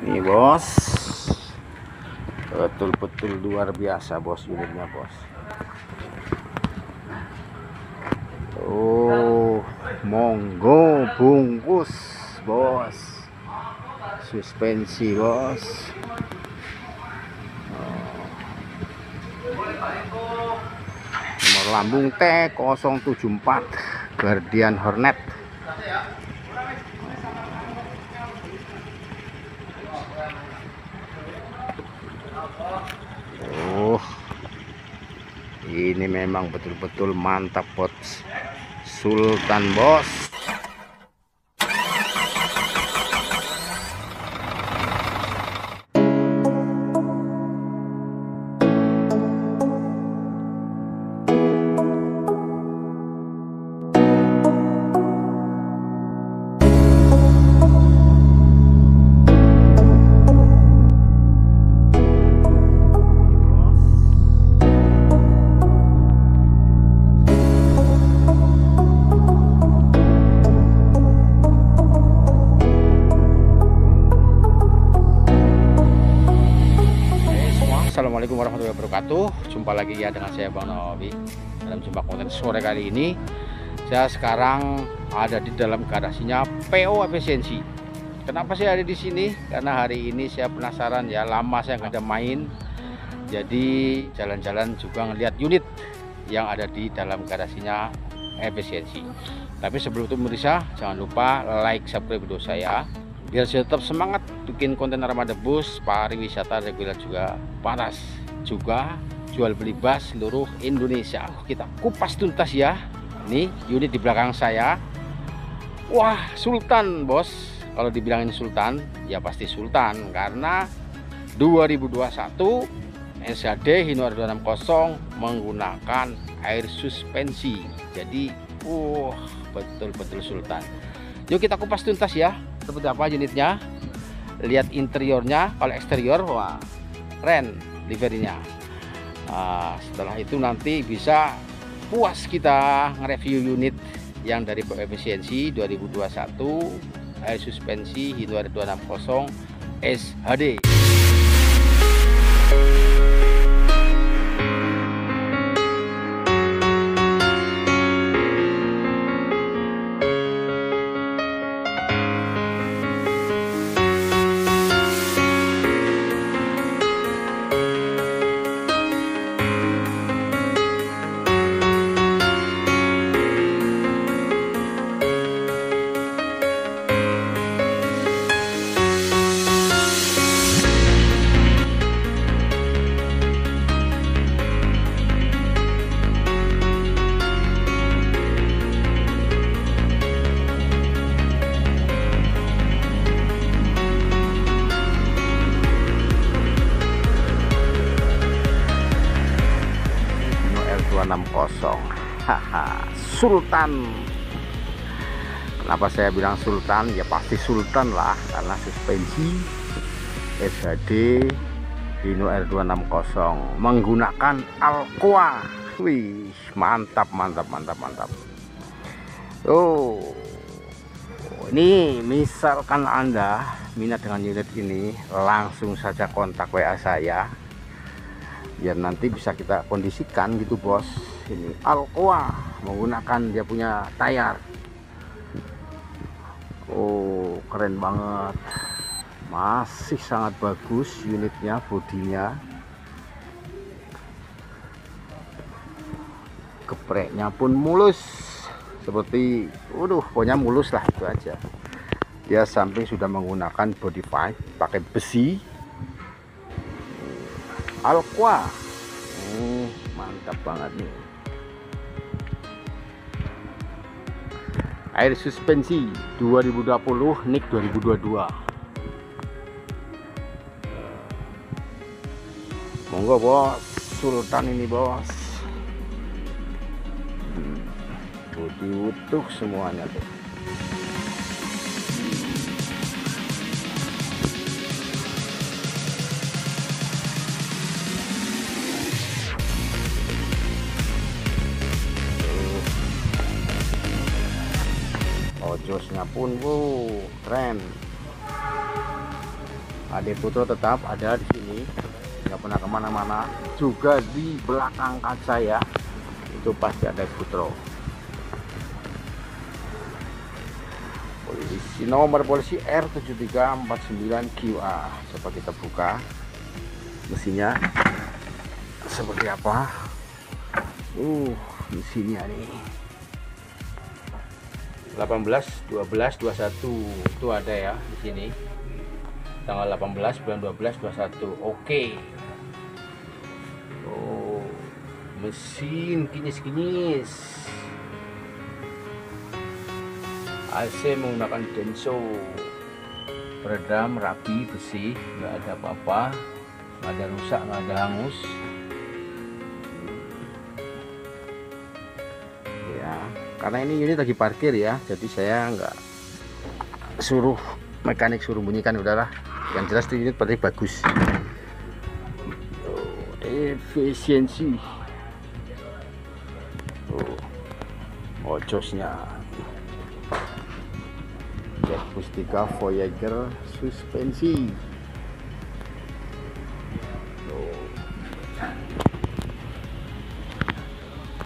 Ini bos, betul-betul luar biasa bos unitnya bos. Oh, monggo bungkus bos, suspensi bos. Nomor lambung T074 Guardian Hornet. Ini memang betul-betul mantap bos. Sultan bos. Wabarakatuh. Jumpa lagi ya dengan saya Bang Nawawi dalam jumpa konten sore kali ini. Saya sekarang ada di dalam garasinya PO efisiensi. Kenapa saya ada di sini? Karena hari ini saya penasaran ya, lama saya nggak ada main. Jadi jalan-jalan juga ngeliat unit yang ada di dalam garasinya efisiensi. Tapi sebelum itu Mirsa, jangan lupa like subscribe video saya biar saya tetap semangat bikin konten armada bus pariwisata reguler juga panas juga jual beli bus seluruh Indonesia. Kita kupas tuntas ya. Ini unit di belakang saya. Wah Sultan bos. Kalau dibilangin Sultan ya pasti Sultan. Karena 2021 SHD Hino 260 menggunakan air suspensi. Jadi wah betul-betul Sultan. Yuk kita kupas tuntas ya. Seperti apa unitnya? Lihat interiornya. Kalau eksterior wah keren liverinya Nah, setelah itu nanti bisa puas kita nge-review unit yang dari efisiensi 2021 air suspensi Hino 260 SHD Hino R260 haha Sultan. Kenapa saya bilang Sultan? Ya pasti Sultan lah karena suspensi SHD Hino R260 menggunakan Alcoa wih mantap mantap mantap mantap. Oh ini misalkan anda minat dengan unit ini langsung saja kontak WA saya biar nanti bisa kita kondisikan gitu bos. Ini Alcoa menggunakan dia punya tayar. Oh keren banget. Masih sangat bagus unitnya bodinya. Gepreknya pun mulus. Seperti waduh pokoknya mulus lah itu aja. Dia samping sudah menggunakan body pipe pakai besi Alqua. Hmm, mantap banget nih. Air suspensi 2020 NIK 2022 monggo bos. Sultan ini bos. Hmm, utuh semuanya tuh ojosnya pun wow keren. Ade Putro tetap ada di sini. Nggak pernah ke mana-mana. Juga di belakang kaca ya. Itu pasti ada Putro. Polisi. Nomor polisi R7349QA coba kita buka mesinnya. Seperti apa? Uh mesinnya nih 18 12 21 itu ada ya di sini. Tanggal 18 bulan 12 21 oke. Oh mesin kinyis-kinyis. AC menggunakan Denso. Peredam rapi besi nggak ada apa-apa. Nggak ada rusak nggak ada hangus karena ini unit lagi parkir ya jadi saya nggak suruh mekanik suruh bunyikan udahlah. Yang jelas itu unit paling bagus. Oh, efisiensi. Oh, ojosnya. Jack Pustika Voyager suspensi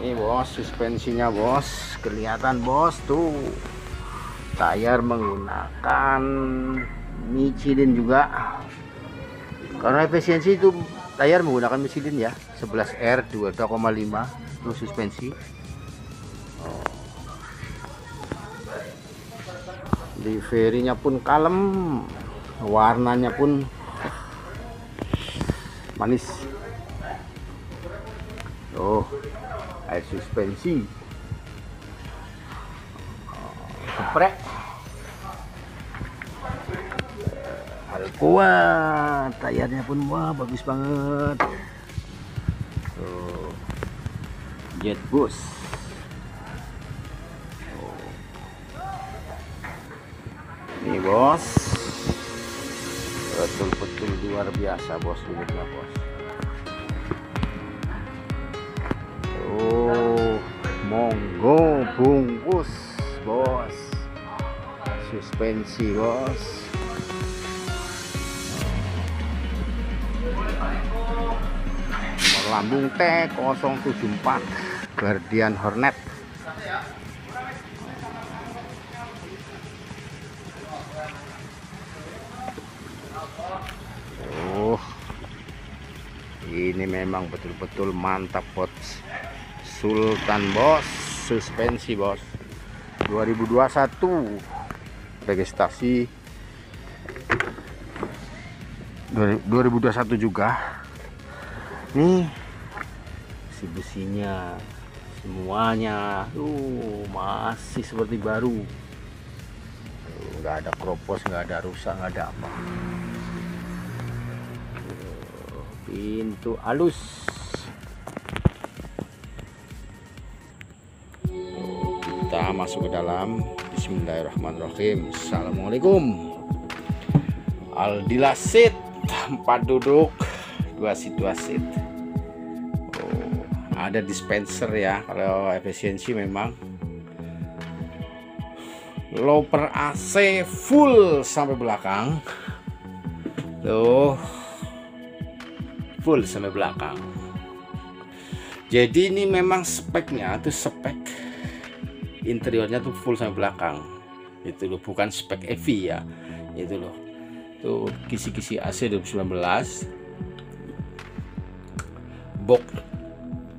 ini bos suspensinya bos. Kelihatan bos tuh. Tayar menggunakan Michelin juga. Karena efisiensi itu layar menggunakan Michelin ya. 11R 2.5 terus suspensi. Oh. liverinya pun kalem. Warnanya pun manis oh air suspensi. Geprek. Kuat tayarnya pun wah bagus banget. Tuh. Jet bus. Ini bos. Betul-betul luar biasa bos unitnya bos oh monggo bungkus bos. Suspensi bos. Lambung T074 Guardian Hornet. Oh ini memang betul-betul mantap bos Sultan bos suspensi bos. 2021 registrasi. 2021 juga. Nih si besinya semuanya. Tuh masih seperti baru. Nggak ada kropos nggak ada rusak nggak ada apa. Pintu halus masuk ke dalam. Bismillahirrahmanirrahim. Assalamualaikum. Aldilasit empat duduk. Dua seat dua seat. Ada dispenser ya kalau efisiensi memang. Loper AC full sampai belakang. Tuh. Full sampai belakang. Jadi ini memang speknya tuh spek interiornya tuh full sampai belakang. Itu loh bukan spek EV ya. Itu loh. Tuh kisi-kisi AC 2019 box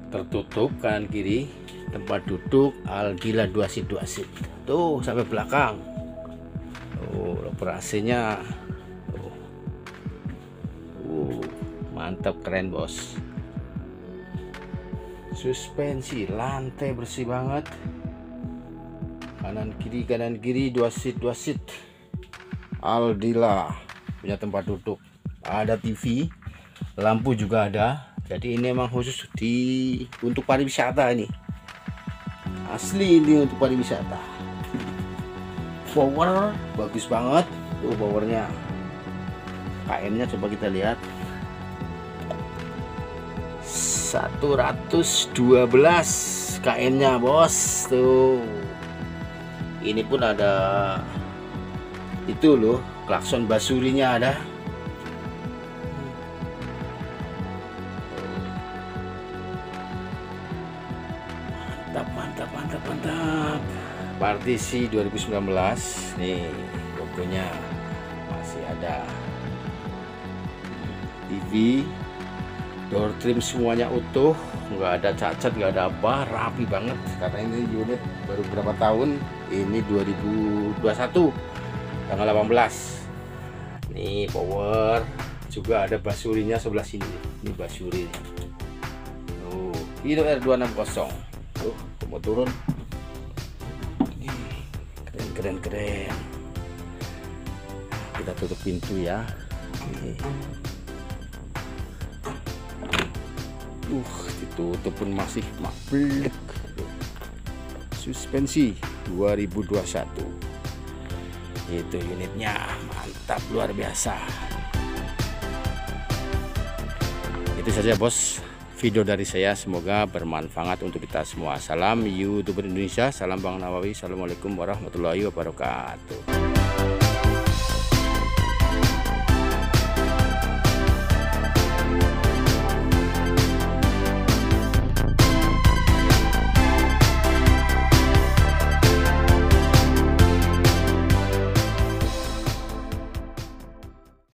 tertutup kanan kiri tempat duduk algila dua seat dua seat tuh sampai belakang. Tuh operasinya tuh. Uh, mantap keren bos. Suspensi lantai bersih banget kanan kiri kanan kiri dua seat dua seat. Aldila punya tempat duduk. Ada TV lampu juga ada. Jadi ini emang khusus di untuk pariwisata ini. Asli ini untuk pariwisata. Power bagus banget. Tuh powernya. KM nya coba kita lihat. 112 KM nya bos. Tuh ini pun ada itu loh klakson basurinya ada. Mantap mantap mantap mantap. Partisi 2019 nih waktunya masih ada. TV door trim semuanya utuh. Nggak ada cacat nggak ada apa. Rapi banget. Karena ini unit baru berapa tahun? Ini 2021 tanggal 18 nih power juga ada basurinya sebelah sini. Ini basuri. Oh ini R260 tuh mau turun. Keren keren keren. Kita tutup pintu ya. Ini. Uh ditutup pun masih mablek suspensi 2021 itu unitnya mantap luar biasa. Itu saja bos. Video dari saya semoga bermanfaat untuk kita semua. Salam youtuber Indonesia salam Bang Nawawi. Assalamualaikum warahmatullahi wabarakatuh